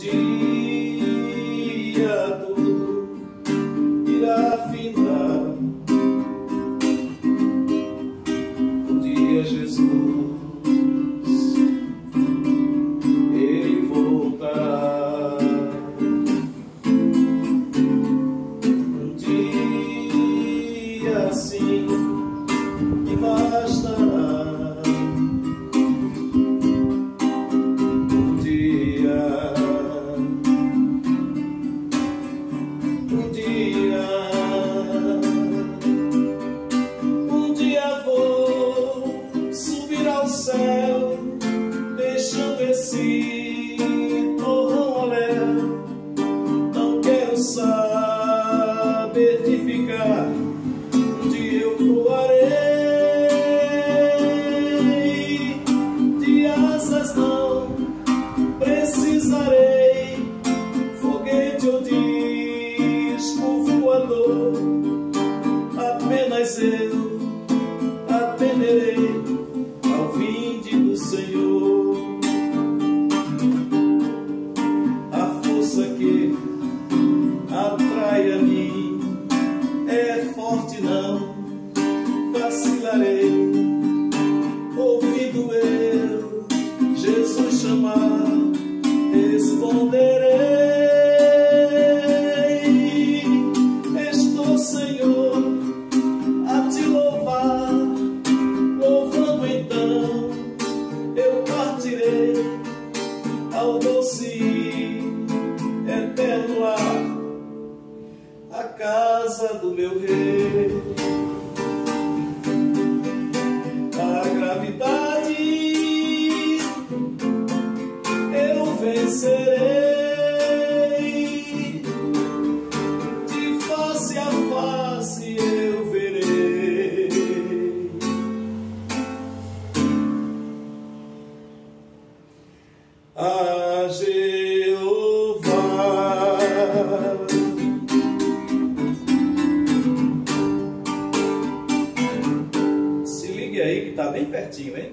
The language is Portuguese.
dia tudo irá findar. Um dia Jesus céu, deixando esse torrão aléu. Não quero saber de ficar, dia eu voarei, de asas não precisarei, foguete ou disco voador, apenas eu atenderei vacilarei. Ouvindo eu Jesus chamar, responderei. Estou, Senhor, a te louvar. Louvando então, eu partirei ao doce eterno lar, a casa do meu rei. Gravidade eu vencerei, de face a face eu verei. A. aí que tá bem pertinho, hein?